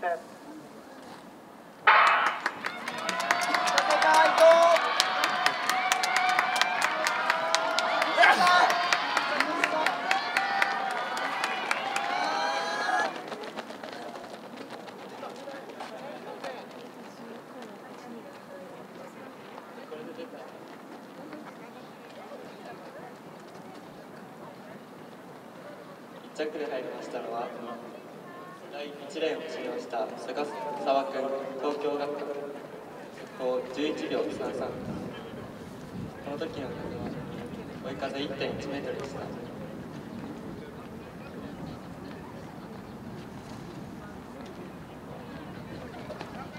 手1着で入りましたのは1レーンを使用した坂沢君東京学科こう11秒33この時の追い風1.1メートルでした。